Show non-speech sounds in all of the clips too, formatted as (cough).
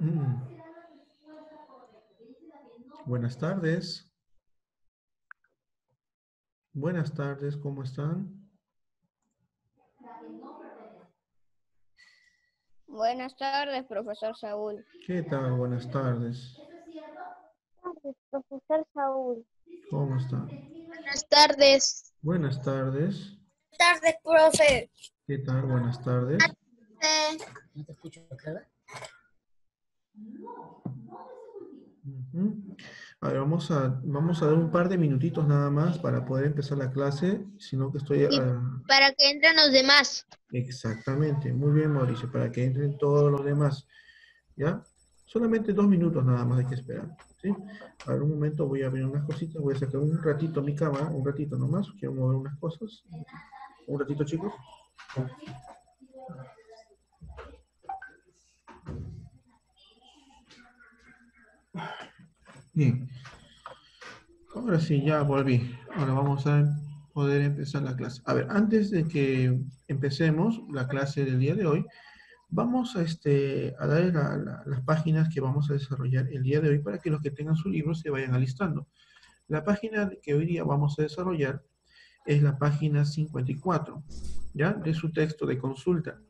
Mm. Buenas tardes. Buenas tardes, ¿cómo están? Buenas tardes, profesor Saúl. ¿Qué tal? Buenas tardes. Profesor Saúl. ¿Cómo están? Buenas tardes. Buenas tardes. Buenas tardes, profe. ¿Qué tal? Buenas tardes. No te escucho, Clara. A ver, vamos a, vamos a dar un par de minutitos nada más para poder empezar la clase, sino que estoy... Sí. ah, Para que entren los demás. Exactamente, muy bien Mauricio, para que entren todos los demás. ¿Ya? Solamente dos minutos nada más hay que esperar. ¿Sí? A ver, un momento voy a abrir unas cositas, voy a sacar un ratito mi cámara, un ratito nomás, quiero mover unas cosas. Un ratito chicos. Bien. Ahora sí, ya volví. Ahora vamos a poder empezar la clase. A ver, antes de que empecemos la clase del día de hoy, vamos a, este, a dar la- la- las páginas que vamos a desarrollar el día de hoy para que los que tengan su libro se vayan alistando. La página que hoy día vamos a desarrollar es la página 54, ¿ya? De su texto de consulta.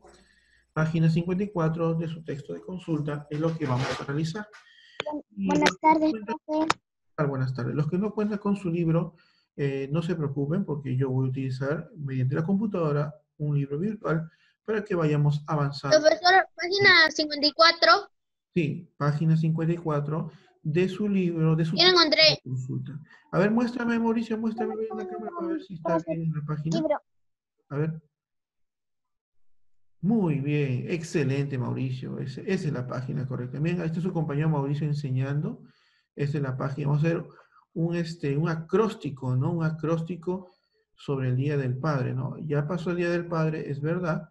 Página 54 de su texto de consulta es lo que vamos a realizar. Buenas tardes, profe. Ah, Buenas tardes. Los que no cuentan con su libro, eh, no se preocupen porque yo voy a utilizar mediante la computadora un libro virtual para que vayamos avanzando. Profesor, página 54. Sí, página 54 de su libro, de su Ya lo encontré. consulta. A ver, muéstrame, Mauricio, muéstrame bien la cámara para ver si está bien en la página. A ver. Muy bien, excelente Mauricio, esa es la página correcta. Bien, ahí está su compañero Mauricio enseñando. Esta es la página. Vamos a hacer un, este, un acróstico, ¿no? Un acróstico sobre el Día del Padre, ¿no? Ya pasó el Día del Padre, es verdad,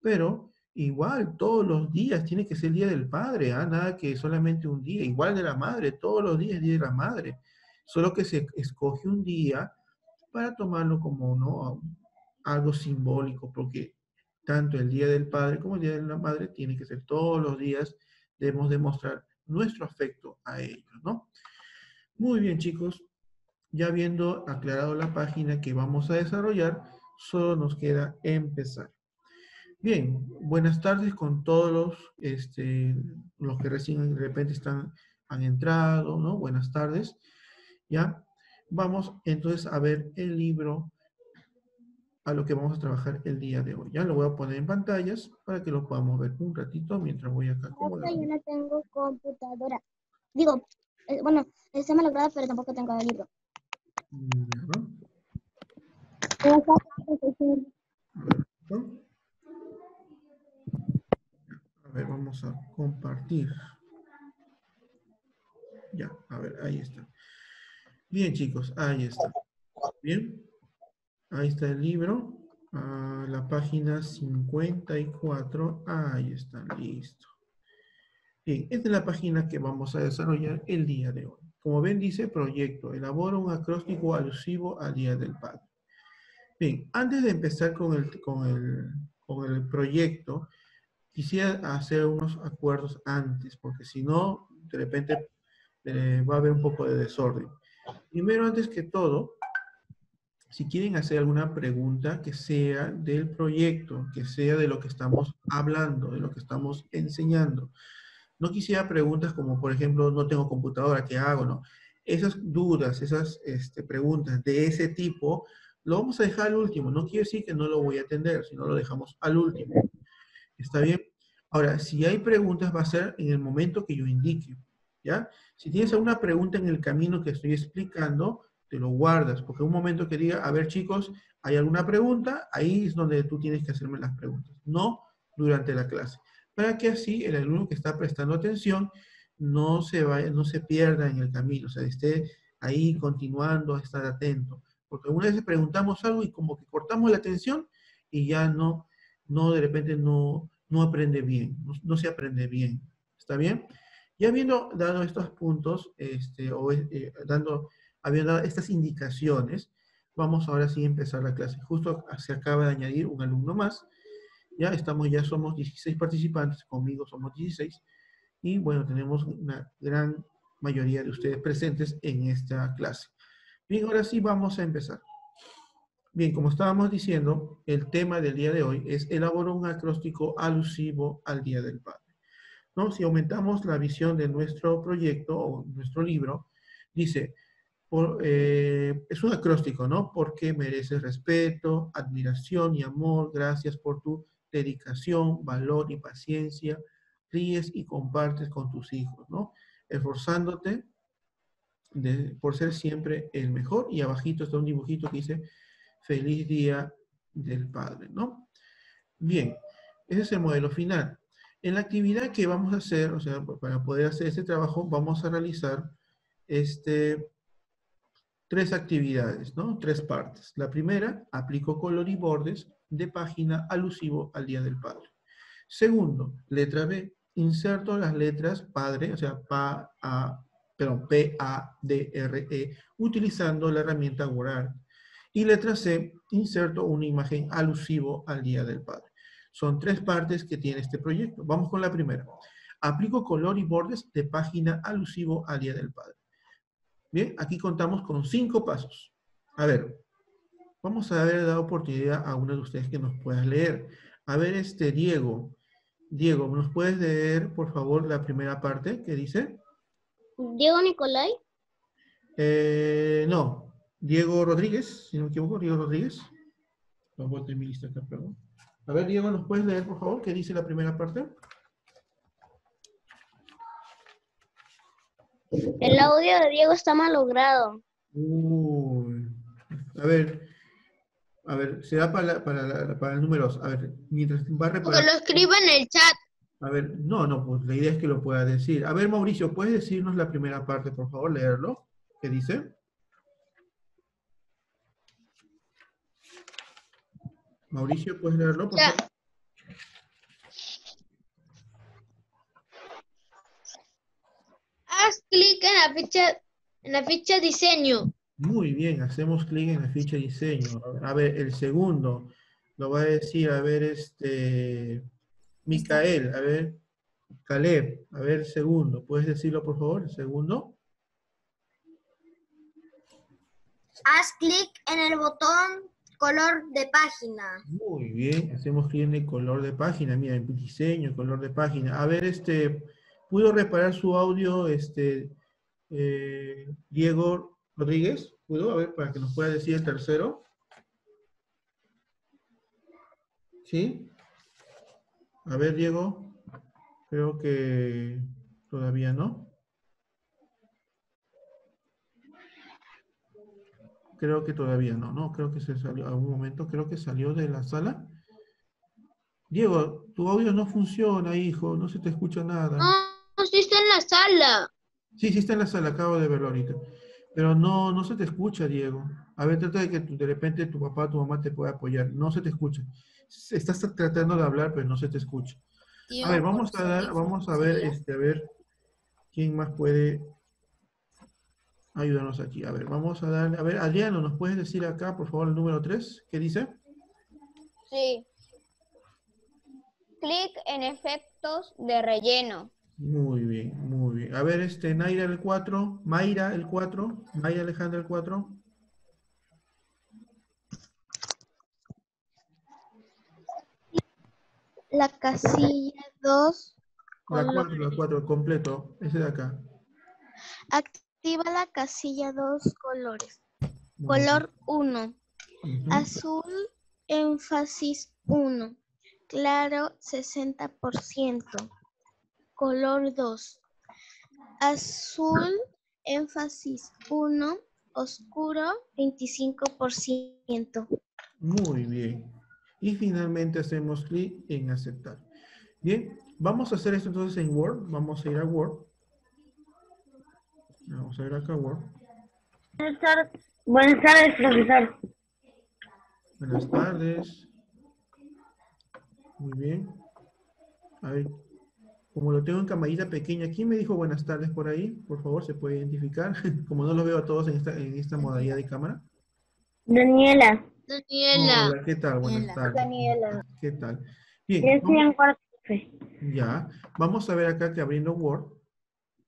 pero igual todos los días tiene que ser el Día del Padre, ¿ah? Nada que solamente un día, igual de la Madre, todos los días es Día de la Madre. Solo que se escoge un día para tomarlo como, ¿no? Algo simbólico, porque tanto el Día del Padre como el Día de la Madre tiene que ser todos los días, debemos demostrar nuestro afecto a ellos, ¿no? Muy bien, chicos. Ya habiendo aclarado la página que vamos a desarrollar, solo nos queda empezar. Bien, buenas tardes con todos los, este, los que recién de repente están, han entrado, ¿no? Buenas tardes. ¿Ya? Vamos entonces a ver el libro a lo que vamos a trabajar el día de hoy. Ya lo voy a poner en pantallas para que lo podamos ver un ratito mientras voy acá yo no tengo computadora. Digo, eh, bueno, está mal logrado, pero tampoco tengo el libro. ¿no? A ver, vamos a compartir. Ya, a ver, ahí está. Bien, chicos, ahí está. Bien. Ahí está el libro. La página 54. Ahí está, listo. Bien, esta es la página que vamos a desarrollar el día de hoy. Como ven, dice proyecto. Elabora un acróstico alusivo al Día del Padre. Bien, antes de empezar con el, con el, con el proyecto, quisiera hacer unos acuerdos antes, porque si no, de repente eh, va a haber un poco de desorden. Primero, antes que todo, si quieren hacer alguna pregunta que sea del proyecto, que sea de lo que estamos hablando, de lo que estamos enseñando. No quisiera preguntas como, por ejemplo, no tengo computadora, ¿qué hago? No. Esas dudas, esas este, preguntas de ese tipo, lo vamos a dejar al último. No quiere decir que no lo voy a atender, sino lo dejamos al último. ¿Está bien? Ahora, si hay preguntas, va a ser en el momento que yo indique. ¿Ya? Si tienes alguna pregunta en el camino que estoy explicando, te lo guardas, porque un momento que diga, a ver chicos, ¿hay alguna pregunta? Ahí es donde tú tienes que hacerme las preguntas, no durante la clase. Para que así el alumno que está prestando atención no se vaya, no se pierda en el camino, o sea, esté ahí continuando a estar atento. Porque algunas veces preguntamos algo y como que cortamos la atención y ya no, no de repente no, no aprende bien, no, se aprende bien. ¿Está bien? Ya habiendo dado estos puntos, este, o eh, dando, habiendo dado estas indicaciones, vamos ahora sí a empezar la clase. Justo se acaba de añadir un alumno más. Ya estamos, ya somos 16 participantes, conmigo somos 16. Y bueno, tenemos una gran mayoría de ustedes presentes en esta clase. Bien, ahora sí vamos a empezar. Bien, como estábamos diciendo, el tema del día de hoy es elaborar un acróstico alusivo al Día del Padre. ¿No? Si aumentamos la visión de nuestro proyecto o nuestro libro, dice, eh, es un acróstico, ¿no? Porque mereces respeto, admiración y amor, gracias por tu dedicación, valor y paciencia, ríes y compartes con tus hijos, ¿no? Esforzándote por ser siempre el mejor. Y abajito está un dibujito que dice, feliz día del Padre, ¿no? Bien, ese es el modelo final. En la actividad que vamos a hacer, o sea, para poder hacer este trabajo, vamos a realizar este, tres actividades, ¿no? Tres partes. La primera, aplico color y bordes de página alusivo al Día del Padre. Segundo, letra B, inserto las letras padre, o sea, pa, perdón, P, A, D, R, E, utilizando la herramienta Word. Y letra C, inserto una imagen alusivo al Día del Padre. Son tres partes que tiene este proyecto. Vamos con la primera. Aplico color y bordes de página alusivo al Día del Padre. Bien, aquí contamos con cinco pasos. A ver, vamos a ver dado oportunidad a uno de ustedes que nos pueda leer. A ver, este Diego, Diego, ¿nos puedes leer, por favor, la primera parte que dice? Diego Nicolai. Eh, no, Diego Rodríguez, si no me equivoco, Diego Rodríguez. Vamos a mi lista acá, perdón. A ver, Diego, ¿nos puedes leer, por favor, qué dice la primera parte? El audio de Diego está malogrado. Uy. A ver, a ver, se da para, para, para el número A ver, mientras va a reparar. Que lo escriba en el chat. A ver, no, no, pues la idea es que lo pueda decir. A ver, Mauricio, ¿puedes decirnos la primera parte, por favor, leerlo? ¿Qué dice? Mauricio, ¿puedes leerlo? Por favor? Haz clic en la ficha, en la ficha diseño. Muy bien, hacemos clic en la ficha diseño. A ver, el segundo lo va a decir, a ver, este, Micael, a ver, Caleb, a ver, segundo. ¿Puedes decirlo, por favor, el segundo? Haz clic en el botón color de página. Muy bien, hacemos clic en el color de página. Mira, en diseño, color de página. A ver, este, ¿pudo reparar su audio, este, eh, Diego Rodríguez, ¿pudo? A ver, para que nos pueda decir el tercero. ¿Sí? A ver, Diego. Creo que todavía no. Creo que todavía no, no, creo que se salió, a un momento, creo que salió de la sala. Diego, tu audio no funciona, hijo, no se te escucha nada. No, sí está en la sala. Sí, sí está en la sala, acabo de verlo ahorita. Pero no, no se te escucha, Diego. A ver, trata de que de repente tu papá o tu mamá te pueda apoyar. No se te escucha. Estás tratando de hablar, pero no se te escucha. A ver, vamos a dar, vamos a ver, este, a ver quién más puede ayudarnos aquí. A ver, vamos a dar, a ver, Adriano, ¿nos puedes decir acá, por favor, el número 3? ¿Qué dice? Sí. Clic en efectos de relleno. Muy bien, muy bien. A ver, este, Naira el 4, Mayra el 4, Mayra Alejandra el 4. La casilla 2. La 4, la 4, completo. Ese de acá. Activa la casilla 2 colores. Color 1. Azul, énfasis 1. Claro, 60% color 2. Azul, énfasis 1, oscuro 25%. Muy bien. Y finalmente hacemos clic en aceptar. Bien, vamos a hacer esto entonces en Word. Vamos a ir a Word. Vamos a ir acá Word. Buenas tardes, Buenas tardes profesor. Buenas tardes. Muy bien. A ver, como lo tengo en camarita pequeña, ¿quién me dijo buenas tardes por ahí? Por favor, ¿se puede identificar? (laughs) como no los veo a todos en esta, en esta modalidad de cámara. Daniela. Daniela. Hola, ¿qué tal? Buenas Daniela. tardes. Daniela. ¿Qué tal? Yo Bien, estoy en cuarto. Ya, vamos a ver acá que abriendo Word,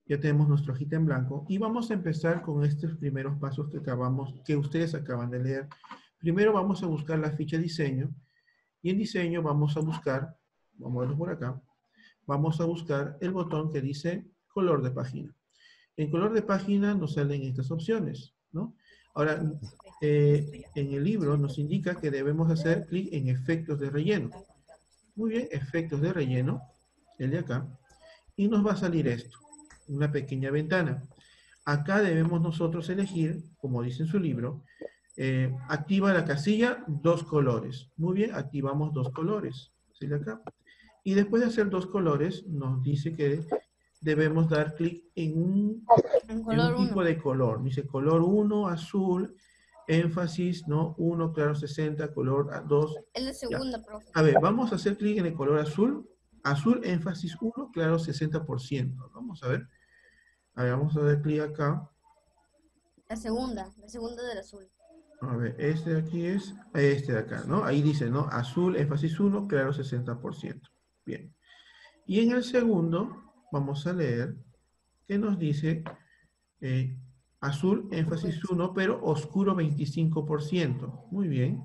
ya tenemos nuestra hojita en blanco y vamos a empezar con estos primeros pasos que acabamos, que ustedes acaban de leer. Primero vamos a buscar la ficha diseño y en diseño vamos a buscar, vamos a verlo por acá, vamos a buscar el botón que dice color de página. En color de página nos salen estas opciones, ¿no? Ahora, eh, en el libro nos indica que debemos hacer clic en efectos de relleno. Muy bien, efectos de relleno, el de acá, y nos va a salir esto, una pequeña ventana. Acá debemos nosotros elegir, como dice en su libro, eh, activa la casilla dos colores. Muy bien, activamos dos colores, ¿sí acá? Y después de hacer dos colores, nos dice que debemos dar clic en un, En en color un tipo 1. de color. Dice color 1, azul, énfasis, ¿no? 1, claro, 60, color 2, Es la segunda, profe. a ver, vamos a hacer clic en el color azul. Azul, énfasis 1, claro, 60%. Vamos a ver. A ver, vamos a dar clic acá. La segunda, la segunda del azul. A ver, este de aquí es este de acá, ¿no? Ahí dice, ¿no? Azul, énfasis 1, claro, 60%. Bien. Y en el segundo, vamos a leer que nos dice eh, azul, énfasis 1, pero oscuro 25%. Muy bien.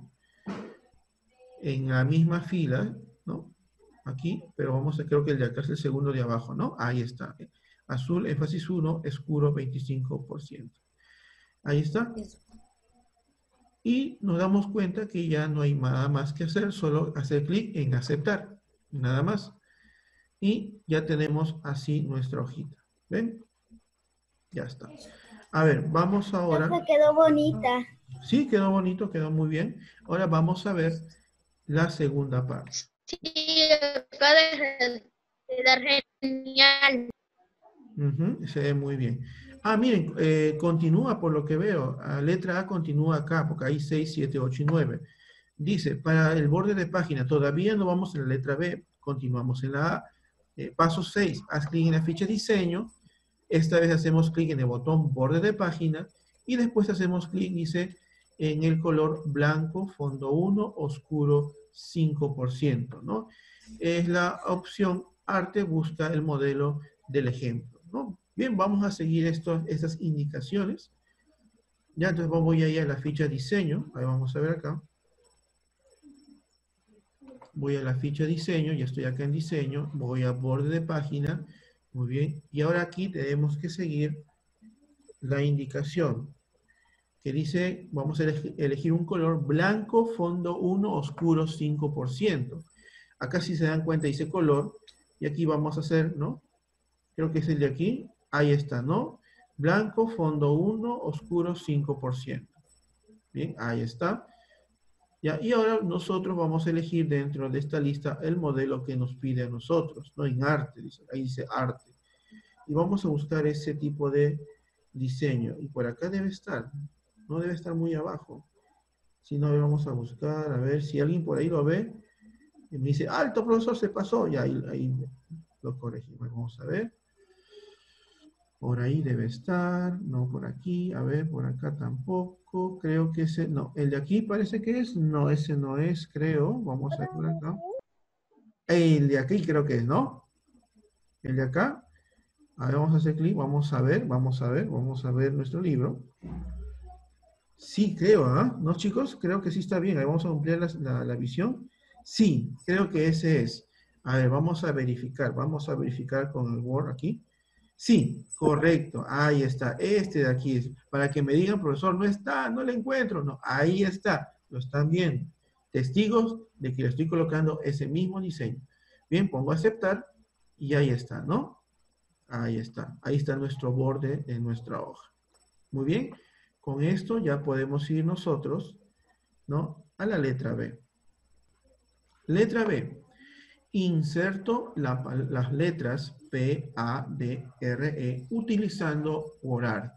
En la misma fila. Aquí, pero vamos a, creo que el de acá es el segundo de abajo, ¿no? Ahí está. Azul, énfasis 1, oscuro 25%. Ahí está. Y nos damos cuenta que ya no hay nada más que hacer, solo hacer clic en aceptar, nada más. Y ya tenemos así nuestra hojita. ¿Ven? Ya está. A ver, vamos ahora. Quedó bonita. Sí, quedó bonito, quedó muy bien. Ahora vamos a ver la segunda parte. Sí, acá de quedar genial. Ujú, se ve muy bien. Ah, miren, eh, continúa por lo que veo. A letra A continúa acá, porque hay 6, 7, 8 y 9. Dice, para el borde de página, todavía no vamos en la letra B, continuamos en la A. Eh, paso 6, haz clic en la ficha diseño. Esta vez hacemos clic en el botón borde de página y después hacemos clic, dice, en el color blanco, fondo 1, oscuro 5%, ¿no? Es la opción arte, busca el modelo del ejemplo, ¿no? Bien, vamos a seguir estos, estas indicaciones. Ya, entonces voy a ir a la ficha diseño. Ahí vamos a ver acá. Voy a la ficha diseño, ya estoy acá en diseño. Voy a borde de página. Muy bien. Y ahora aquí tenemos que seguir la indicación que dice, vamos a eleg- elegir un color blanco, fondo 1, oscuro 5%. Acá si se dan cuenta dice color. Y aquí vamos a hacer, ¿no? Creo que es el de aquí. Ahí está, ¿no? Blanco, fondo 1, oscuro 5%. Bien, ahí está. Y ahora nosotros vamos a elegir dentro de esta lista el modelo que nos pide a nosotros, ¿no? En arte, dice, ahí dice arte. Y vamos a buscar ese tipo de diseño. Y por acá debe estar, no debe estar muy abajo. Si no, vamos a buscar, a ver si alguien por ahí lo ve. Y me dice, alto profesor, se pasó. Ya, ahí, ahí lo corregimos. Vamos a ver. Por ahí debe estar, no por aquí, a ver, por acá tampoco, creo que ese, no, el de aquí parece que es, no, ese no es, creo, vamos a ver por acá. El de aquí creo que es, ¿no? El de acá, a ver, vamos a hacer clic, vamos a ver, vamos a ver, vamos a ver nuestro libro. Sí, creo, ¿ah? ¿No, chicos? Creo que sí está bien, ahí vamos a ampliar la, visión. Sí, creo que ese es. A ver, vamos a verificar, vamos a verificar con el Word aquí. Sí, correcto, ahí está, este de aquí es, para que me digan, profesor, no está, no le encuentro, no, ahí está, lo están viendo, testigos de que le estoy colocando ese mismo diseño. Bien, pongo aceptar y ahí está, ¿no? Ahí está, ahí está nuestro borde de nuestra hoja. Muy bien, con esto ya podemos ir nosotros, ¿no? A la letra B. Letra B. Inserto las letras P, A, D, R, E utilizando WordArt.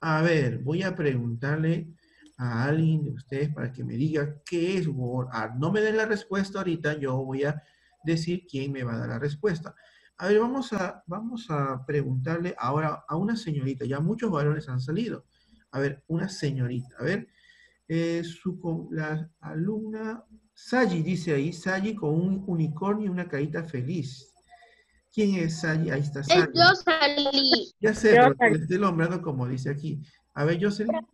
A ver, voy a preguntarle a alguien de ustedes para que me diga qué es WordArt. No me den la respuesta ahorita, yo voy a decir quién me va a dar la respuesta. A ver, vamos a, vamos a preguntarle ahora a una señorita. Ya muchos varones han salido. A ver, una señorita. A ver, eh, su, la alumna Sayi dice ahí, Sayi con un unicornio y una carita feliz. ¿Quién es Sayi? Ahí está Sayi. salí. Ya sé, pero estoy nombrando como dice aquí. A ver, Jocelyn,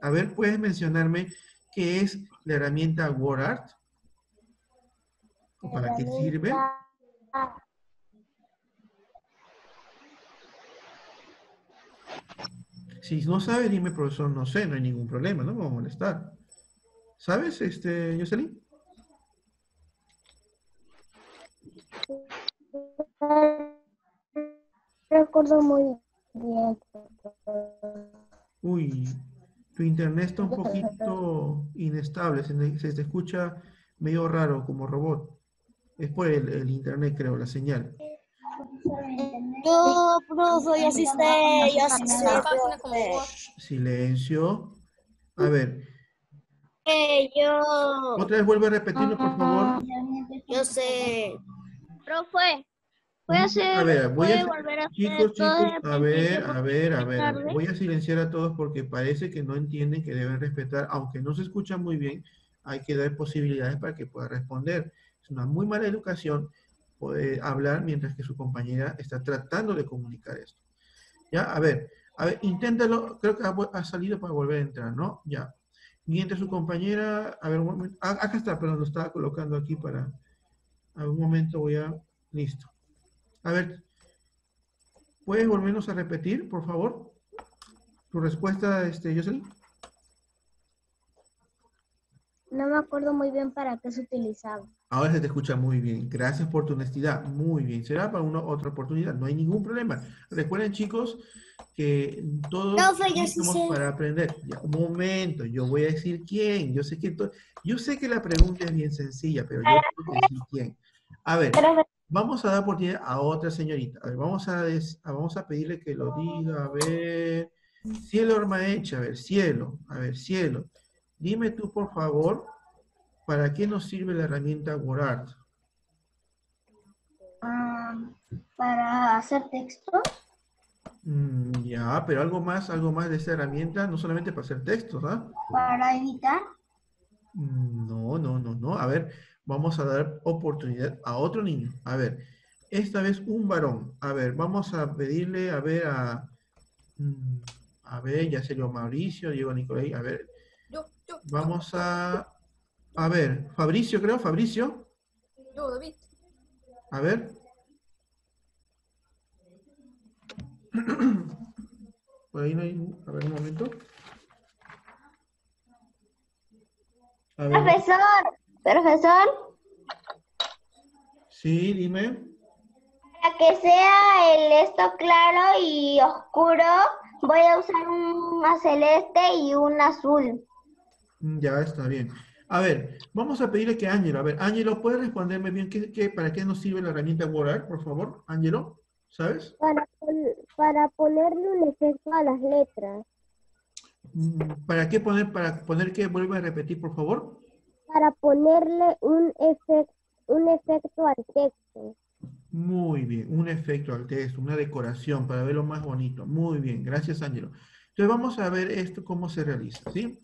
a ver, ¿puedes mencionarme qué es la herramienta WordArt? ¿O para qué sirve? Si no sabes, dime, profesor, no sé, no hay ningún problema, no me va a molestar. ¿Sabes, este, Jocelyn? Recuerdo muy bien. Uy, tu internet está un poquito inestable, se, te escucha medio raro como robot. Es por el, el internet, creo, la señal. Yo, profe, yo sí sé, yo sí sé, profe. Silencio. A ver, Eh, yo, otra vez vuelve a repetirlo, por favor. yo sé. Profe, ¿puede hacer, A ver, voy a... volver a Chicos, chicos, a ver, a ver, a ver, a? Voy a silenciar a todos porque parece que no entienden que deben respetar, aunque no se escuchan muy bien, hay que dar posibilidades para que pueda responder. Es una muy mala educación hablar mientras que su compañera está tratando de comunicar esto. Ya, a ver, a ver, inténtalo, creo que ha, salido para volver a entrar, ¿no? Ya. Mientras su compañera, a ver, un momento, acá está, perdón, lo estaba colocando aquí para, a un momento voy a, listo. A ver, ¿puedes volvernos a repetir, por favor? Tu respuesta, este, Jocelyn. No me acuerdo muy bien para qué se utilizaba. Ahora se te escucha muy bien. Gracias por tu honestidad. Muy bien. Será para una otra oportunidad. No hay ningún problema. Recuerden, chicos, que todos sí estamos para aprender. Ya, un momento, yo voy a decir quién. Yo sé que yo sé que la pregunta es bien sencilla, pero yo tengo que decir quién. A ver, vamos a dar oportunidad a otra señorita. A ver, vamos a, des- a- vamos a pedirle que lo diga. A ver, Cielo Ormaecha, a ver, Cielo, a ver, Cielo. Dime tú, por favor, ¿para qué nos sirve la herramienta WordArt? para hacer texto. Mm, ya, pero algo más, algo más de esta herramienta, no solamente para hacer textos, ¿ah? Para editar. Mm, No, no, no, no. A ver, vamos a dar oportunidad a otro niño. A ver, esta vez un varón. A ver, vamos a pedirle, a ver, a... mm, A ver, ya sería Mauricio, Diego Nicolai. A ver, Yo, yo, vamos a... A ver, Fabricio, creo, Fabricio. yo, David. A ver. (clears throat) Por ahí no hay... A ver, un momento. A ver. Profesor, profesor, Sí, dime. para que sea el esto claro y oscuro, voy a usar una celeste y un azul. Mm, Ya está bien. A ver, vamos a pedirle que Ángelo, a ver, Ángelo, ¿puedes responderme bien qué, qué- para qué nos sirve la herramienta WordArt, por favor? Ángelo, ¿sabes? Para, para ponerle un efecto a las letras. Mm, ¿Para qué poner, para poner qué? Vuelve a repetir, por favor. Para ponerle un, efecto un efecto al texto. Muy bien, un efecto al texto, una decoración para verlo más bonito. Muy bien, gracias Ángelo. Entonces vamos a ver esto cómo se realiza, ¿sí?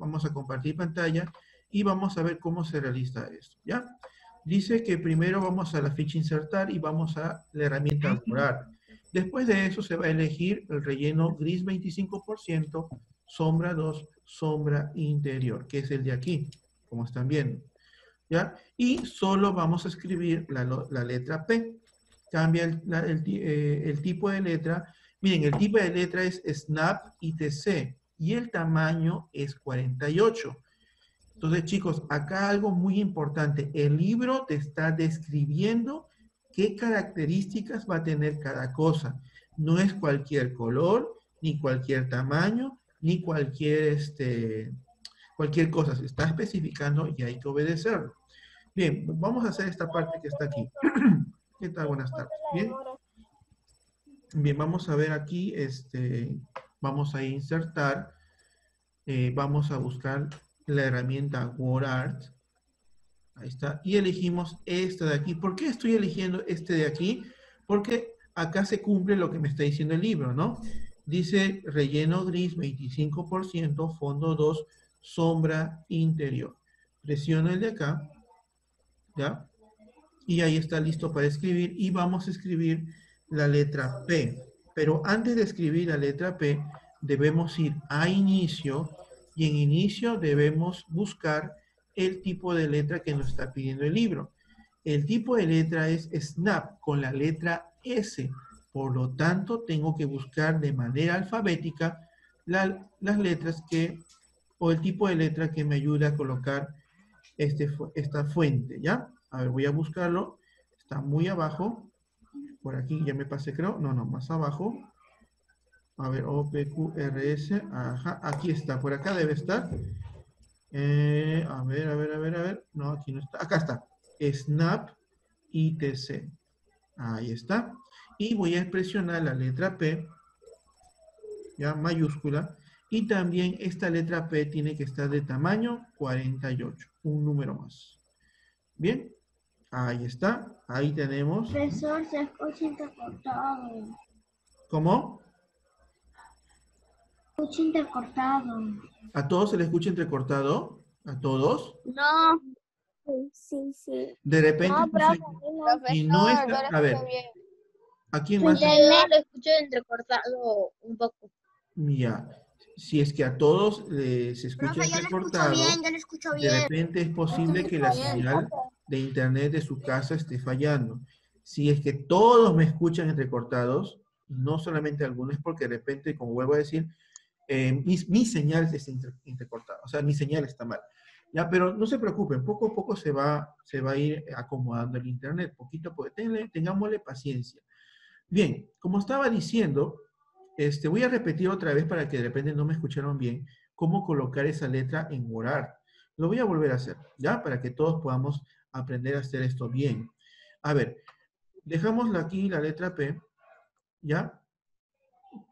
Vamos a compartir pantalla y vamos a ver cómo se realiza esto, ¿ya? Dice que primero vamos a la ficha insertar y vamos a la herramienta borrar. Después de eso se va a elegir el relleno gris 25%, sombra 2, sombra interior, que es el de aquí, como están viendo. ¿Ya? Y solo vamos a escribir la, letra P. Cambia el, la- el ti- eh, el tipo de letra. Miren, el tipo de letra es Snap ITC y el tamaño es 48. Entonces, chicos, acá algo muy importante. El libro te está describiendo qué características va a tener cada cosa. No es cualquier color, ni cualquier tamaño, ni cualquier, este, cualquier cosa. Se está especificando y hay que obedecerlo. Bien, vamos a hacer esta parte que está aquí. (clears throat) ¿Qué tal? Buenas tardes. Bien. Bien, vamos a ver aquí, este, vamos a insertar, eh, vamos a buscar la herramienta WordArt. Ahí está. Y elegimos este de aquí. ¿Por qué estoy eligiendo este de aquí? Porque acá se cumple lo que me está diciendo el libro, ¿no? Dice relleno gris 25%, fondo 2, sombra interior. Presiono el de acá, ¿ya? Y ahí está listo para escribir. Y vamos a escribir la letra P. Pero antes de escribir la letra P, debemos ir a inicio y en inicio debemos buscar el tipo de letra que nos está pidiendo el libro. El tipo de letra es snap con la letra S. Por lo tanto, tengo que buscar de manera alfabética la- las letras que, o el tipo de letra que me ayude a colocar este, esta fuente, ¿ya? A ver, voy a buscarlo. Está muy abajo. Por aquí ya me pasé, creo. No, no, más abajo. A ver, O, P, Q, R, S. Ajá, aquí está. Por acá debe estar. Eh, a ver, a ver, a ver, a ver. No, aquí no está. Acá está. Snap ITC. Ahí está. Y voy a presionar la letra P, ya mayúscula. Y también esta letra P tiene que estar de tamaño 48. Un número más. Bien. Ahí está. Ahí tenemos. Profesor, se escucha intercortado. ¿Cómo? Escucha intercortado. ¿A todos se les escucha entrecortado? ¿A todos? No, Sí, sí. De repente. No, profe, y no está. A ver. ¿A quién más? yo lo escucho entrecortado un poco. Ya. Si es que a todos eh, se escucha Profe, bien, de repente es posible que la señal de internet de su casa esté fallando. Si es que todos me escuchan entrecortados, no solamente algunos, porque de repente, como vuelvo a decir, eh, mi, mi señal está o sea, mi señal está mal. Ya, pero no se preocupen, poco a poco se va, se va a ir acomodando el internet, poquito a poco, tengámosle paciencia. Bien, como estaba diciendo, este, voy a repetir otra vez para que de repente no me escucharon bien, cómo colocar esa letra en WordArt. Lo voy a volver a hacer, ¿ya? Para que todos podamos aprender a hacer esto bien. A ver, dejamos aquí la letra P, ¿ya?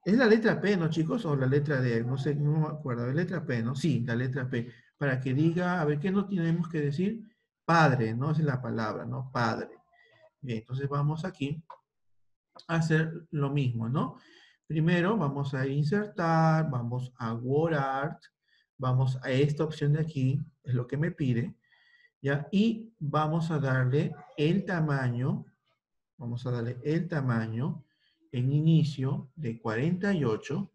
¿Es la letra P, no, chicos? ¿O la letra D? No sé, no me acuerdo. ¿La letra P, no? Sí, la letra P. Para que diga, a ver, ¿qué no tenemos que decir? Padre, ¿no? Esa es la palabra, ¿no? Padre. Bien, entonces vamos aquí a hacer lo mismo, ¿no? Primero vamos a insertar, vamos a WordArt, vamos a esta opción de aquí, es lo que me pide, ¿ya? Y vamos a darle el tamaño, vamos a darle el tamaño en inicio de 48,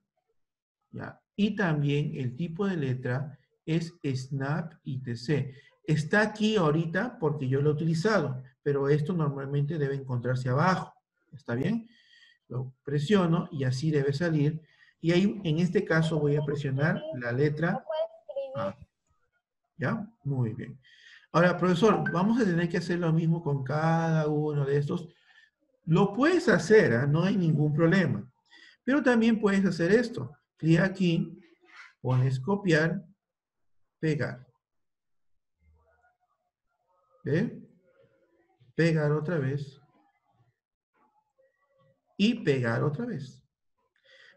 ¿ya? Y también el tipo de letra es Snap ITC. Está aquí ahorita porque yo lo he utilizado, pero esto normalmente debe encontrarse abajo, ¿está bien? Lo presiono y así debe salir. Y ahí, en este caso, voy a presionar la letra A. ¿Ya? Muy bien. Ahora, profesor, vamos a tener que hacer lo mismo con cada uno de estos. Lo puedes hacer, ¿ah? no hay ningún problema. Pero también puedes hacer esto. Clic aquí, pones copiar, pegar. ¿Ve? Pegar otra vez. Y pegar otra vez.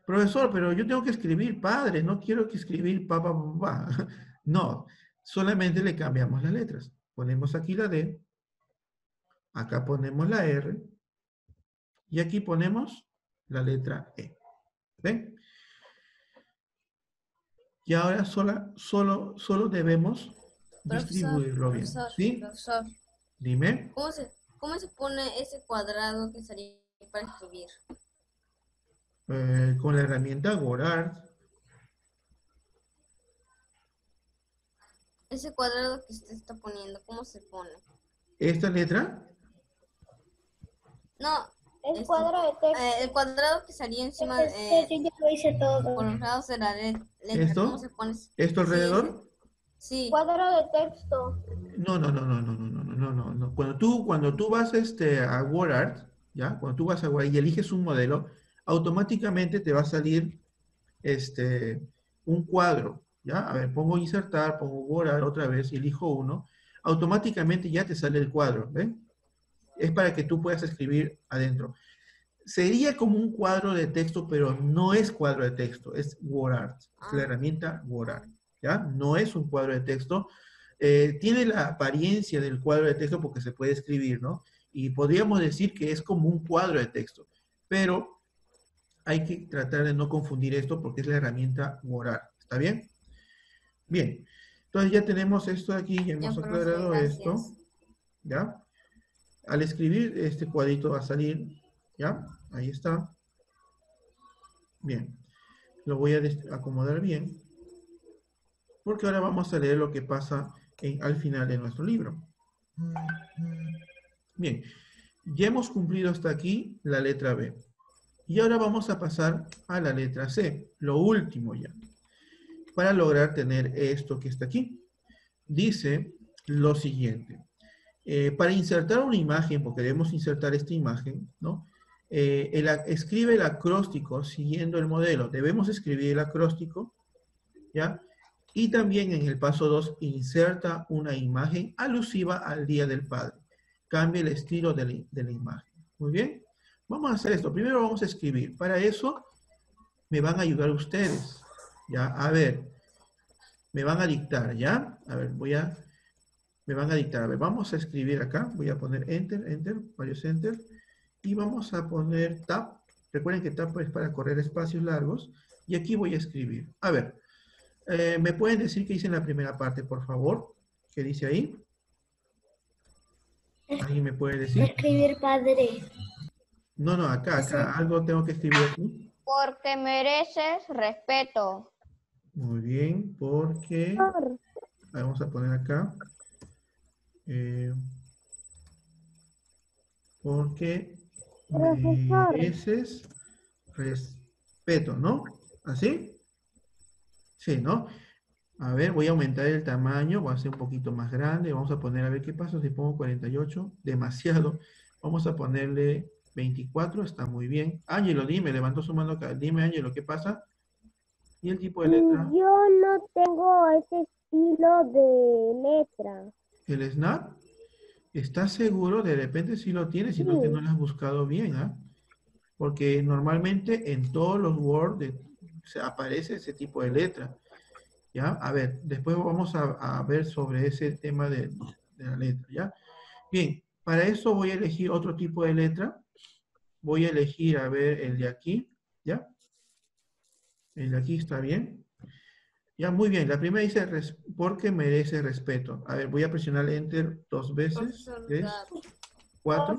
Profesor, pero yo tengo que escribir padre, no quiero que escribir papá, papá. (laughs) No, solamente le cambiamos las letras. Ponemos aquí la D, acá ponemos la R, y aquí ponemos la letra E. ¿Ven? Y ahora sola, solo, solo debemos Profesor, distribuirlo bien. profesor, ¿Sí? profesor, Dime. ¿cómo se, ¿cómo se pone ese cuadrado que sería para escribir? Eh, con la herramienta WordArt, Ese cuadrado que usted está poniendo, ¿cómo se pone? esta letra, No, El Este. cuadro de texto. eh, el cuadrado que salía encima Profesor, eh, yo ya lo hice todo. por los lados de la letra, ¿Esto? ¿cómo se pone? esto alrededor. Sí, Cuadro de texto. No, no, no, no, no, no, no, no, no, no. Cuando tú, cuando tú vas este, a WordArt, ¿ya? Cuando tú vas a WordArt y eliges un modelo, automáticamente te va a salir este, un cuadro, ¿ya? A ver, pongo insertar, pongo WordArt otra vez y elijo uno, automáticamente ya te sale el cuadro, ¿ven? Es para que tú puedas escribir adentro. Sería como un cuadro de texto, pero no es cuadro de texto, es WordArt, es la Ah. herramienta WordArt, ¿ya? No es un cuadro de texto, eh, tiene la apariencia del cuadro de texto porque se puede escribir, ¿no? Y podríamos decir que es como un cuadro de texto, pero hay que tratar de no confundir esto porque es la herramienta Word. ¿Está bien? Bien. Entonces ya tenemos esto aquí, ya hemos Ya, aclarado esto. ¿Ya? Al escribir, este cuadrito va a salir, ¿ya? Ahí está. Bien. Lo voy a acomodar bien. Porque ahora vamos a leer lo que pasa en- al final de nuestro libro. Bien. Ya hemos cumplido hasta aquí la letra B. Y ahora vamos a pasar a la letra C, lo último ya, para lograr tener esto que está aquí. Dice lo siguiente. Eh, para insertar una imagen, porque debemos insertar esta imagen, ¿no? Eh, escribe el acróstico siguiendo el modelo. Debemos escribir el acróstico, ¿ya? Y también en el paso 2, inserta una imagen alusiva al Día del Padre. Cambia el estilo de la, imagen. Muy bien. Vamos a hacer esto. Primero vamos a escribir. Para eso me van a ayudar ustedes. Ya, a ver. Me van a dictar, ¿ya? A ver, voy a... Me van a dictar. A ver, vamos a escribir acá. Voy a poner Enter, Enter, varios Enter. Y vamos a poner Tab. Recuerden que Tab es para correr espacios largos. Y aquí voy a escribir. A ver, eh, ¿me pueden decir qué dice en la primera parte, por favor? ¿Qué dice ahí? ¿Alguien me puede decir? Escribir padre. No, no, acá, acá. Algo tengo que escribir aquí. Porque mereces respeto. Muy bien, porque... Vamos a poner acá. eh, porque mereces respeto, ¿no? ¿Así? Sí, ¿no? A ver, voy a aumentar el tamaño, voy a hacer un poquito más grande. Vamos a poner, a ver qué pasa si pongo 48. Demasiado. Vamos a ponerle 24, está muy bien. Ángelo, dime, levantó su mano acá. Dime, Ángelo, ¿qué pasa? ¿Y el tipo de letra? Yo no tengo ese estilo de letra. ¿El snap? ¿Estás seguro? De repente sí lo tienes, sino que no lo has buscado bien, ¿ah? Porque normalmente en todos los Word de- se aparece ese tipo de letra. ¿Ya? A ver, después vamos a, a ver sobre ese tema de, de la letra, ¿ya? Bien, para eso voy a elegir otro tipo de letra. Voy a elegir, a ver, el de aquí, ¿ya? El de aquí está bien. Ya, muy bien. La primera dice, res- porque merece respeto. A ver, voy a presionar Enter dos veces. Tres, Gaby.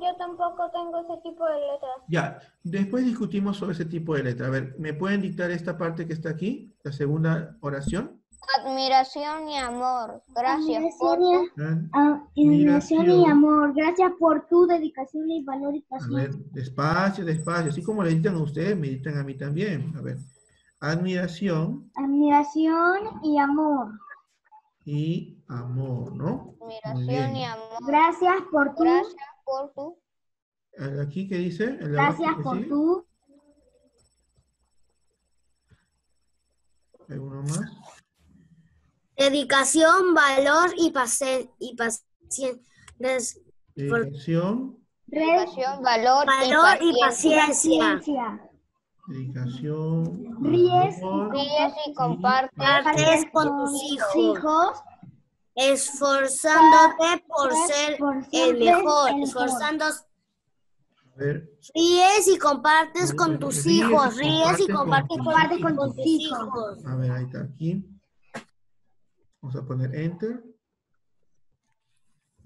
Yo tampoco tengo ese tipo de letras. Ya, después discutimos sobre ese tipo de letra. A ver, ¿me pueden dictar esta parte que está aquí? La segunda oración. Admiración y amor. Gracias por Admiración y, Ah, ah, admiración y amor. Gracias por tu dedicación y A valorización. ver, despacio, despacio. Así como le dictan a ustedes, me dictan a mí también. A ver, admiración Admiración y amor. y amor, ¿no? Muy admiración bien. y amor. Gracias por tu. Gracias por tu ¿El Aquí, ¿qué dice? ¿El de abajo Gracias por sigue? tu. ¿Alguno más? Dedicación, valor y, y paciencia. Dedicación, dedicación, valor, Valor y y paciencia. paciencia. dedicación, Ríes. amor, Ríes y compartes Compartes con tus tus hijos, hijos. Esforzándote por ser el mejor, esforzándote. A ver, Ríes y compartes con tus Ríes y hijos, ríes y compartes compartes con con, tus tus hijos. a ver, ahí está, aquí. Vamos a poner Enter.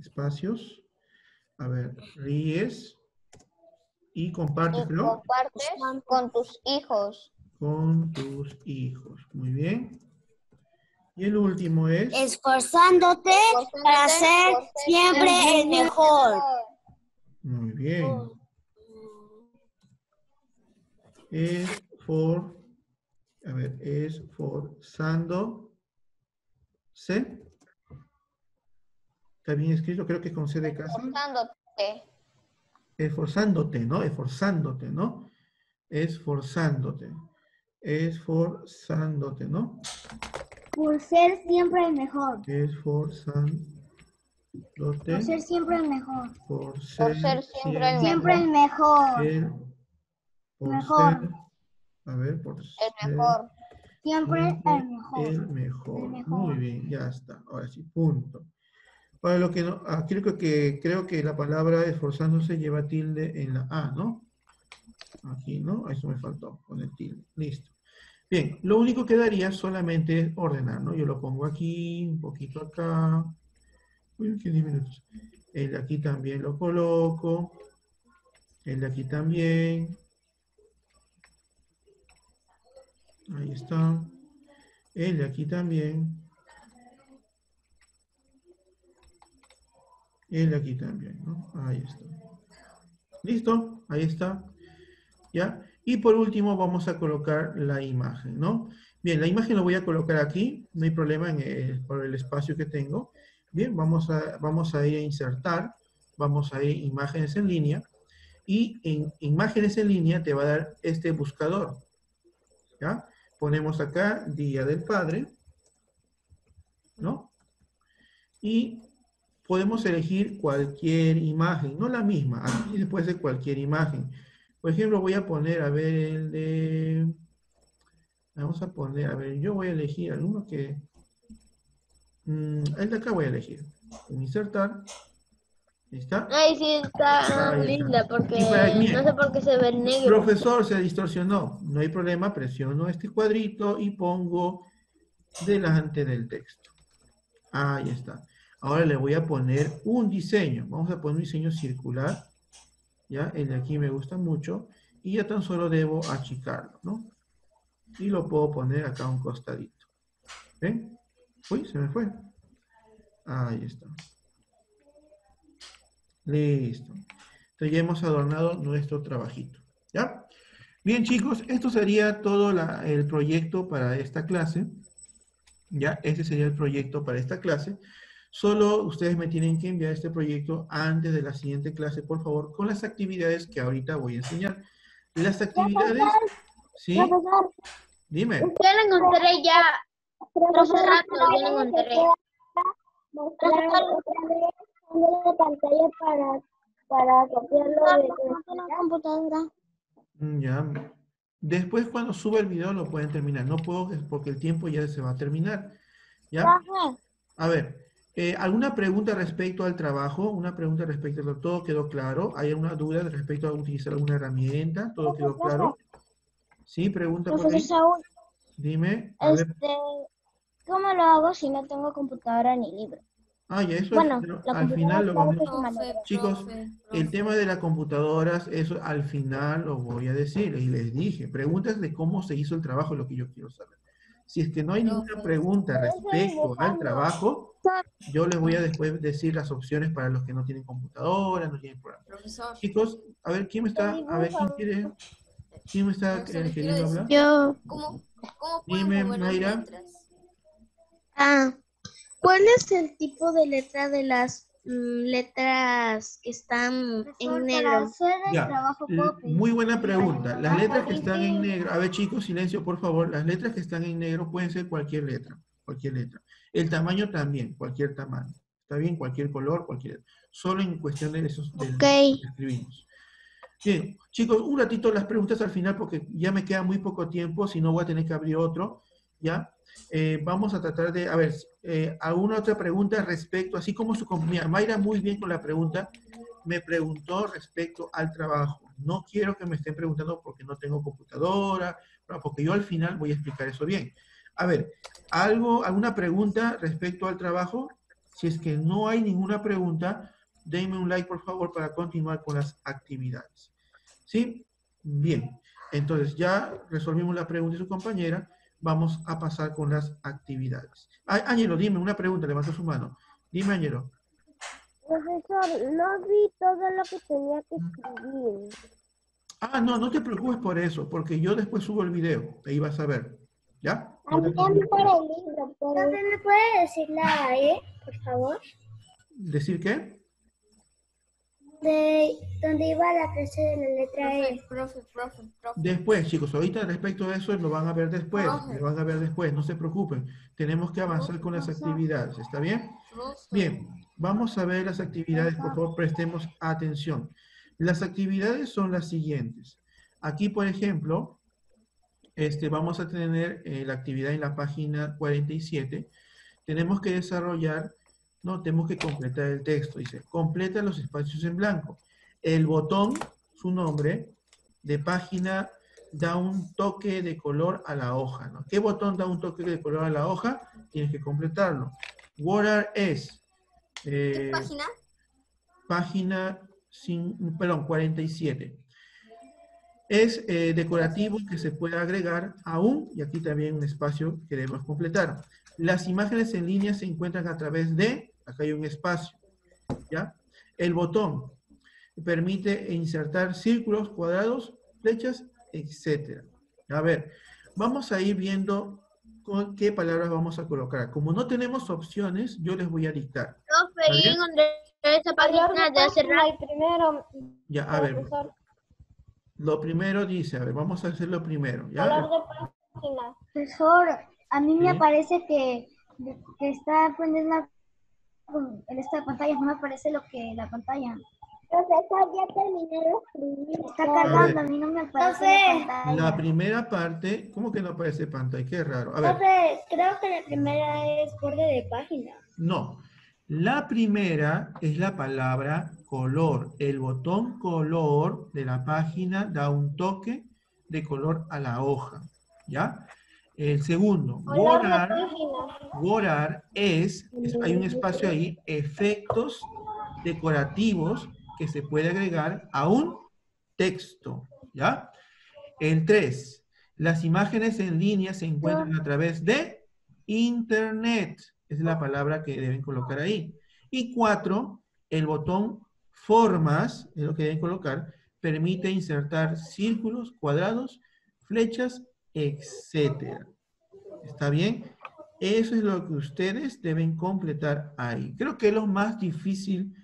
Espacios. A ver, ríes y compartes, y creo, compartes con tus hijos. con tus hijos. Muy bien. Y el último es, Esforzándote para ser siempre el mejor. muy bien. Es for, a ver, es forzando, ¿se? ¿Está bien escrito? Creo que es con C de casa. Esforzándote. esforzándote, ¿no? Esforzándote, ¿no? Esforzándote. Esforzándote, ¿no? Por ser siempre el mejor. Esforzándote. Por ser siempre el mejor. Por ser, ser siempre el Siempre el mejor. ser- por Mejor. ser- a ver, por El ser mejor. Siempre Siempre el mejor. El mejor. El mejor. Muy bien, ya está. Ahora sí, punto. Ahora lo que no, ah, creo que creo que la palabra esforzándose lleva tilde en la A, ¿no? Aquí, ¿no? Eso me faltó, con el tilde. Listo. Bien, lo único que daría solamente es ordenar, ¿no? Yo lo pongo aquí, un poquito acá. Uy, qué 10 minutos. El de aquí también lo coloco. El de aquí también. Ahí está. El de aquí también. El de aquí también, ¿no? Ahí está. ¿Listo? Ahí está. ¿Ya? Y por último vamos a colocar la imagen, ¿no? Bien, la imagen la voy a colocar aquí, no hay problema en el- por el espacio que tengo. Bien, vamos a, vamos a ir a insertar, vamos a ir a imágenes en línea, y en imágenes en línea te va a dar este buscador, ¿ya? Ponemos acá Día del Padre, ¿no? Y podemos elegir cualquier imagen, no la misma, aquí puede ser cualquier imagen. Por ejemplo, voy a poner, a ver, el de... Vamos a poner, a ver, yo voy a elegir alguno que... mm, el de acá voy a elegir. Insertar. Ahí está. Ay, sí, está Ahí está. linda porque no sé por qué se ve negro. Profesor, se distorsionó. No hay problema, presiono este cuadrito y pongo delante del texto. Ahí está. Ahora le voy a poner un diseño. Vamos a poner un diseño circular. Ya, el de aquí me gusta mucho. Y ya tan solo debo achicarlo, ¿no? Y lo puedo poner acá a un costadito. ¿Ven? Uy, se me fue. Ahí está. Listo. Entonces ya hemos adornado nuestro trabajito. ¿Ya? Bien, chicos, esto sería todo el proyecto para esta clase. ¿Ya? Este sería el proyecto para esta clase. Solo ustedes me tienen que enviar este proyecto antes de la siguiente clase, por favor, con las actividades que ahorita voy a enseñar. Las actividades... ¿Sí? Dime. Yo la encontré ya. profesor, rato yo lo encontré. pantalla para, para copiarlo de la computadora. Ya. Después cuando suba el video lo pueden terminar. No puedo porque el tiempo ya se va a terminar. ¿Ya? A ver, eh, ¿alguna pregunta respecto al trabajo? ¿Una pregunta respecto a todo quedó claro? ¿Hay alguna duda respecto a utilizar alguna herramienta? ¿Todo quedó claro? Sí, pregunta por ahí. Saúl, Dime. A ver. este, ¿cómo lo hago si no tengo computadora ni libro? Ah, ya, eso bueno, al, final- la al final lo vamos Profe, Chicos, profe, El tema de las computadoras, eso al final lo voy a decir. Y les dije, preguntas de cómo se hizo el trabajo, lo que yo quiero saber. Si es que no hay ninguna pregunta respecto al trabajo, yo les voy a después decir las opciones para los que no tienen computadora, no tienen programa. Profesor, Chicos, a ver, ¿quién me está, a ver, quién quiere, quién me está eh, queriendo hablar? Yo. ¿cómo, cómo Dime, Mayra. letras? Ah, ¿cuál es el tipo de letra de las letras que están en negro? Ya. Muy buena pregunta. Las letras que están en negro, a ver chicos, silencio por favor. Las letras que están en negro pueden ser cualquier letra, cualquier letra. El tamaño también, cualquier tamaño. Está bien, cualquier color, cualquier letra. Solo en cuestión de esos de que escribimos. Bien, chicos, un ratito las preguntas al final porque ya me queda muy poco tiempo, si no voy a tener que abrir otro, ¿ya? Eh, vamos a tratar de, a ver, eh, ¿alguna otra pregunta respecto, así como su compañera, Mayra muy bien con la pregunta, me preguntó respecto al trabajo. No quiero que me estén preguntando porque no tengo computadora, porque yo al final voy a explicar eso bien. A ver, ¿algo, ¿alguna pregunta respecto al trabajo? Si es que no hay ninguna pregunta, denme un like por favor para continuar con las actividades. ¿Sí? Bien. Entonces ya resolvimos la pregunta de su compañera. Vamos a pasar con las actividades. Ángelo, dime una pregunta, levantó su mano. Dime, Ángelo. Profesor, no vi todo lo que tenía que escribir. Ah, no, no te preocupes por eso, porque yo después subo el video, ahí vas a ver. ¿Ya? No te También por el libro. ¿Dónde me puede decir la E, por favor? ¿Decir qué? De dónde iba la clase de la letra E. Profe, profe, profe. Después, chicos, ahorita respecto a eso lo van a ver después, Profe. lo van a ver después, no se preocupen. Tenemos que avanzar con las actividades, ¿está bien? profe. Bien, vamos a ver las actividades, por favor, prestemos atención. Las actividades son las siguientes. Aquí, por ejemplo, este, vamos a tener eh, la actividad en la página 47. Tenemos que desarrollar, no, tenemos que completar el texto. Dice, completa los espacios en blanco. El botón, su nombre, de página da un toque de color a la hoja. ¿no? ¿Qué botón da un toque de color a la hoja? Tienes que completarlo. What are es? ¿Qué Eh, página? página perdón, 47. Es eh, decorativo que se puede agregar aún, y aquí también un espacio que debemos completar. Las imágenes en línea se encuentran a través de, acá hay un espacio, ¿ya? El botón permite insertar círculos, cuadrados, flechas, etc. A ver, vamos a ir viendo con qué palabras vamos a colocar. Como no tenemos opciones, yo les voy a dictar. Esa página de hace primero, Ya, a ver, Lo primero dice, a ver, vamos a hacer lo primero, ¿ya? color de página. Profesor, a mí me Sí. aparece que, que está prendiendo la- con el esta de pantalla, no me aparece lo que la pantalla. Profesor, ya terminé de escribir. Está cargando, a mí no me aparece Profe. la pantalla. La primera parte, ¿cómo que no aparece pantalla? Qué raro. A ver, Profe, creo que la primera es borde de página. no. La primera es la palabra color. El botón color de la página da un toque de color a la hoja, ¿ya? El segundo, borrar es, es- hay un espacio ahí, efectos decorativos que se puede agregar a un texto, ¿ya? El 3. Las imágenes en línea se encuentran a través de Internet. Es la palabra que deben colocar ahí. Y 4. El botón Formas, es lo que deben colocar, permite insertar círculos, cuadrados, flechas, etc. ¿Está bien? Eso es lo que ustedes deben completar ahí. Creo que es lo más difícil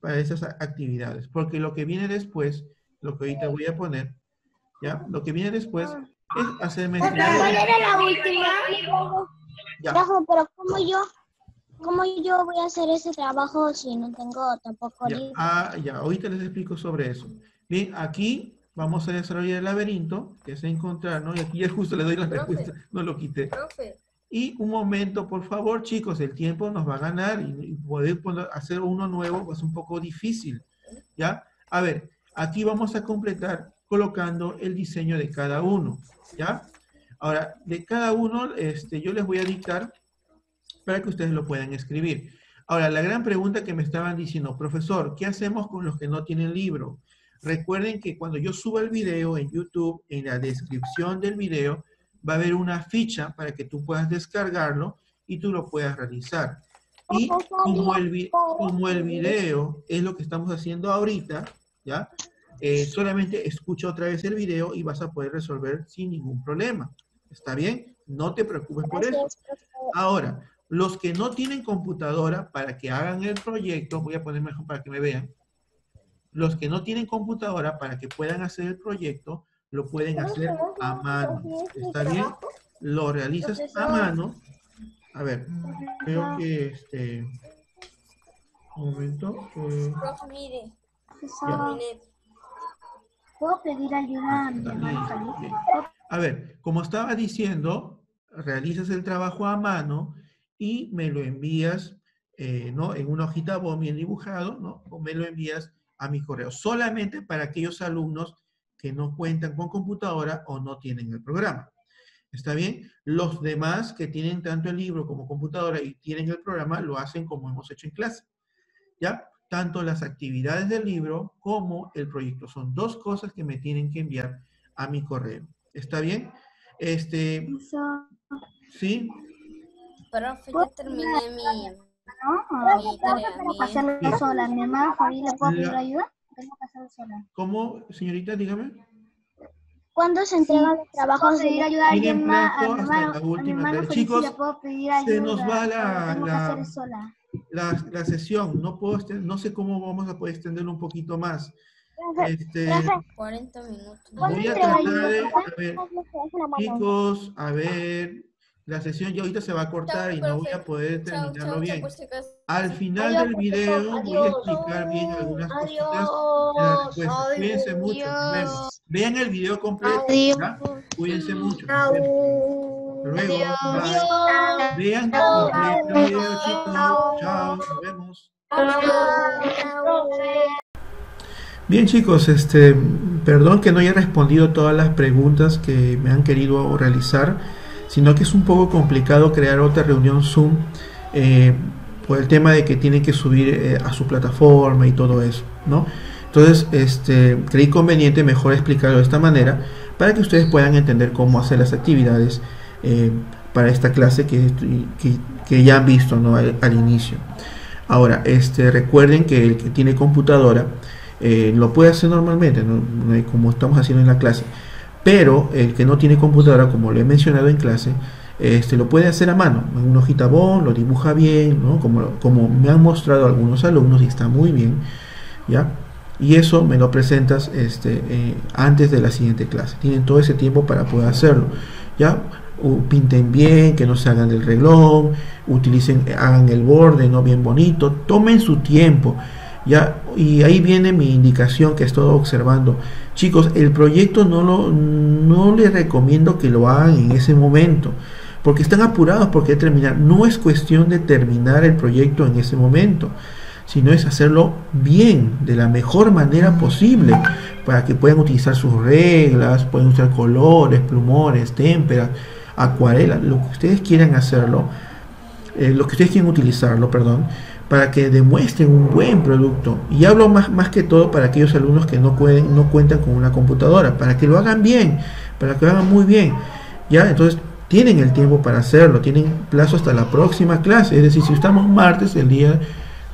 para esas actividades, porque lo que viene después, lo que ahorita voy a poner, ¿ya? Lo que viene después es hacerme... ¿Cuál era la última? Ya, pero ¿cómo yo, cómo yo voy a hacer ese trabajo si no tengo tampoco ya, ah, ya, ahorita les explico sobre eso. Bien, aquí vamos a desarrollar el laberinto, que es encontrar, ¿no? Y aquí ya justo le doy la Profe. respuesta, no lo quité. Profe, Y un momento, por favor, chicos, el tiempo nos va a ganar y, poder poner- hacer uno nuevo es un poco difícil, ¿ya? A ver, aquí vamos a completar colocando el diseño de cada uno, ¿ya? Ahora, de cada uno, este, yo les voy a dictar para que ustedes lo puedan escribir. Ahora, la gran pregunta que me estaban diciendo, profesor, ¿qué hacemos con los que no tienen libro? Recuerden que cuando yo suba el video en YouTube, en la descripción del video, va a haber una ficha para que tú puedas descargarlo y tú lo puedas realizar. Y como el, vi- como el video es lo que estamos haciendo ahorita, ¿ya? Eh, solamente escucha otra vez el video y vas a poder resolver sin ningún problema. ¿Está bien? No te preocupes por eso. Ahora, los que no tienen computadora para que hagan el proyecto, voy a poner mejor para que me vean. Los que no tienen computadora para que puedan hacer el proyecto, lo pueden hacer a mano. ¿Está bien? Lo realizas a mano. A ver, creo que este. Un momento. eh, mire. ¿Puedo pedir ayuda a mi hermano ver, como estaba diciendo, realizas el trabajo a mano y me lo envías, eh, ¿no? En una hojita vos bien dibujado, ¿no? O me lo envías a mi correo. Solamente para aquellos alumnos que no cuentan con computadora o no tienen el programa. ¿Está bien? Los demás que tienen tanto el libro como computadora y tienen el programa, lo hacen como hemos hecho en clase. ¿Ya? Tanto las actividades del libro como el proyecto. Son dos cosas que me tienen que enviar a mi correo. ¿Está bien? Este, ¿sí? Profe, terminé mi, no, tengo que mi- hacerlo sola. Mi hermana Fabi, ¿le puedo pedir ayuda? Tengo que hacerlo sola. ¿Cómo, señorita? Dígame. ¿Cuándo se entregan los trabajos ¿Puedo de pedir ayuda a alguien más? A mi hasta hermano, la a mi última hermano Chicos, le puedo pedir ayuda. se nos va la- Tengo que la- hacer sola. La, la sesión, no puedo, no sé cómo vamos a poder extenderlo un poquito más. Este, 40 minutos. voy a tratar de, a ver, chicos, a ver, la sesión ya ahorita se va a cortar y no voy a poder Chao, terminarlo chao, chao, bien. si. Al final Adiós, del video profesor. voy a Adiós. explicar bien algunas cositas de la Adiós. respuesta. Cuídense mucho, vemos. Vean el video completo. Adiós. Cuídense mucho. luego. Bye. Vean completo el video, chicos. Chao. Nos vemos. Bien chicos, este, perdón que no haya respondido todas las preguntas que me han querido realizar, sino que es un poco complicado crear otra reunión Zoom eh, por el tema de que tienen que subir eh, a su plataforma y todo eso, ¿no? Entonces, este, creí conveniente mejor explicarlo de esta manera para que ustedes puedan entender cómo hacer las actividades eh, para esta clase que, ya han visto al, inicio. Ahora, este, recuerden que el que tiene computadora lo puede hacer normalmente, ¿no? Como estamos haciendo en la clase. Pero el que no tiene computadora, como lo he mencionado en clase, este, lo puede hacer a mano, en una hojita bond, lo dibuja bien, ¿no? como, como me han mostrado algunos alumnos y está muy bien, ¿ya? Y eso me lo presentas este, eh, antes de la siguiente clase. Tienen todo ese tiempo para poder hacerlo, ¿ya? Pinten bien, que no se hagan del reloj, utilicen, hagan el borde, ¿no? Bien bonito, tomen su tiempo, ¿ya? Y ahí viene mi indicación que estado observando. Chicos, el proyecto no, lo, no les recomiendo que lo hagan en ese momento, porque están apurados porque terminar. No es cuestión de terminar el proyecto en ese momento, sino es hacerlo bien, de la mejor manera posible, para que puedan utilizar sus reglas, pueden usar colores, plumones, témperas, acuarelas, lo que ustedes quieran hacerlo, eh, lo que ustedes quieren utilizarlo, perdón, para que demuestren un buen producto. Y hablo más, más que todo para aquellos alumnos que no, pueden, no cuentan con una computadora, para que lo hagan bien, para que lo hagan muy bien. ¿ya? Entonces, tienen el tiempo para hacerlo, tienen plazo hasta la próxima clase. Es decir, si estamos martes, el día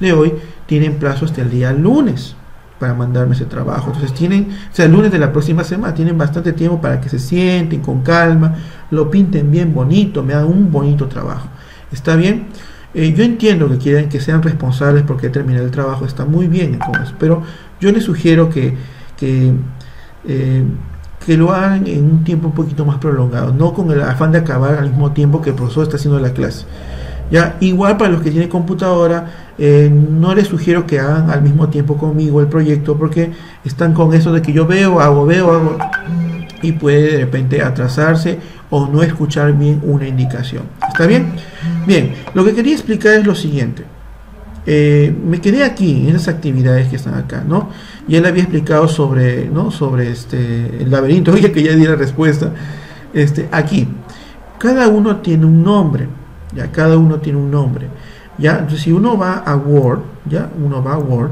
de hoy, tienen plazo hasta el día lunes para mandarme ese trabajo. Entonces tienen, o sea, el lunes de la próxima semana, tienen bastante tiempo para que se sienten con calma, lo pinten bien bonito, me hagan un bonito trabajo. ¿Está bien? Eh, yo entiendo que quieren que sean responsables porque terminar el trabajo está muy bien, pero yo les sugiero que, que, eh, que lo hagan en un tiempo un poquito más prolongado, no con el afán de acabar al mismo tiempo que el profesor está haciendo la clase. Ya, igual para los que tienen computadora, eh, no les sugiero que hagan al mismo tiempo conmigo el proyecto porque están con eso de que yo veo, hago, veo, hago y puede de repente atrasarse o no escuchar bien una indicación. ¿Está bien? Bien, lo que quería explicar es lo siguiente. Eh, me quedé aquí en esas actividades que están acá, ¿no? Ya le había explicado sobre, ¿no? Sobre este el laberinto, (laughs) oye que ya di la respuesta. Este, aquí, cada uno tiene un nombre, ya cada uno tiene un nombre, ya. Si uno va a Word, ya, uno va a Word,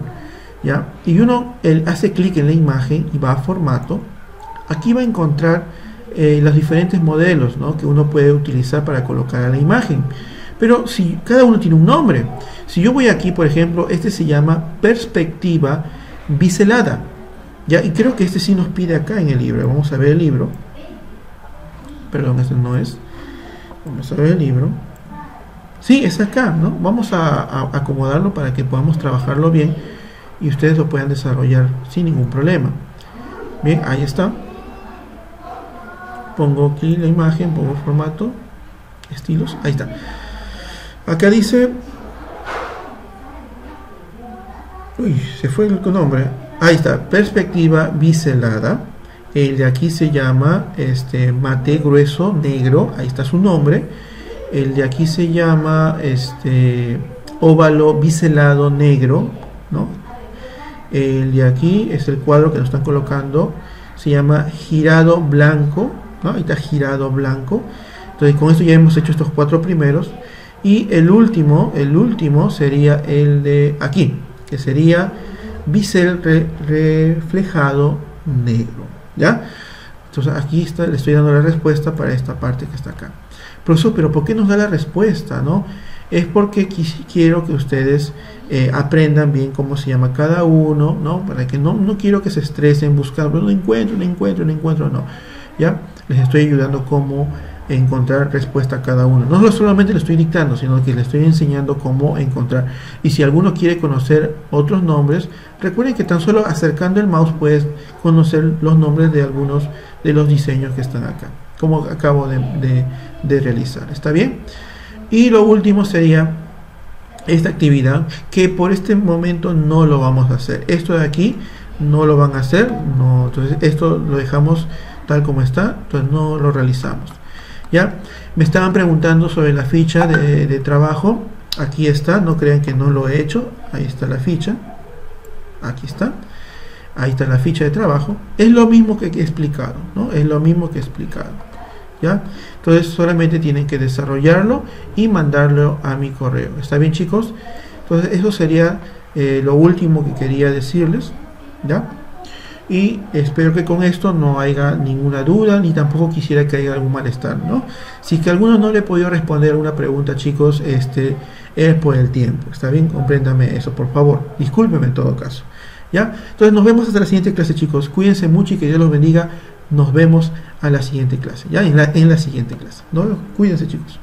ya, y uno él hace clic en la imagen y va a formato, aquí va a encontrar eh, los diferentes modelos ¿no? que uno puede utilizar para colocar a la imagen. Pero si cada uno tiene un nombre, si yo voy aquí, por ejemplo, este se llama perspectiva biselada. ¿ya? Y creo que este sí nos pide acá en el libro. Vamos a ver el libro. Perdón, este no es. Vamos a ver el libro. Sí, es acá, ¿no? Vamos a, a acomodarlo para que podamos trabajarlo bien y ustedes lo puedan desarrollar sin ningún problema. Bien, ahí está. Pongo aquí la imagen, pongo formato, estilos, ahí está. Acá dice... Uy, se fue el nombre. Ahí está, perspectiva biselada. El de aquí se llama este mate grueso negro, ahí está su nombre. El de aquí se llama este óvalo biselado negro, ¿no? El de aquí es el cuadro que nos están colocando, se llama girado blanco, ¿no? Ahí está girado blanco. Entonces con esto ya hemos hecho estos cuatro primeros. Y el último, el último sería el de aquí, que sería bisel re- reflejado negro. ¿Ya? Entonces aquí está, le estoy dando la respuesta para esta parte que está acá. Profesor, pero ¿por qué nos da la respuesta? ¿no? Es porque quiero que ustedes eh, aprendan bien cómo se llama cada uno, ¿no? Para que no, no quiero que se estresen buscando, no encuentro, no encuentro, no encuentro, no. ¿Ya? Les estoy ayudando cómo encontrar respuesta a cada uno. No solamente le estoy dictando, sino que le estoy enseñando cómo encontrar. Y si alguno quiere conocer otros nombres, recuerden que tan solo acercando el mouse puedes conocer los nombres de algunos de los diseños que están acá, como acabo de, realizar. ¿Está bien? Y lo último sería esta actividad que por este momento no lo vamos a hacer. Esto de aquí no lo van a hacer, entonces esto lo dejamos tal como está, entonces no lo realizamos. ¿Ya? Me estaban preguntando sobre la ficha de, trabajo, aquí está, no crean que no lo he hecho, ahí está la ficha, aquí está, ahí está la ficha de trabajo, es lo mismo que he explicado, ¿no? Es lo mismo que he explicado, ¿ya? Entonces solamente tienen que desarrollarlo y mandarlo a mi correo, ¿está bien chicos? Entonces eso sería eh, lo último que quería decirles, ¿ya? Y espero que con esto no haya ninguna duda, ni tampoco quisiera que haya algún malestar, ¿no? Si es que alguno no le he podido responder una pregunta, chicos, este es por el tiempo, ¿está bien? Compréndame eso, por favor. Discúlpeme en todo caso, ¿ya? Entonces nos vemos hasta la siguiente clase, chicos. Cuídense mucho y que Dios los bendiga. Nos vemos a la siguiente clase, ¿ya? En la, en la siguiente clase. ¿no? Cuídense, chicos.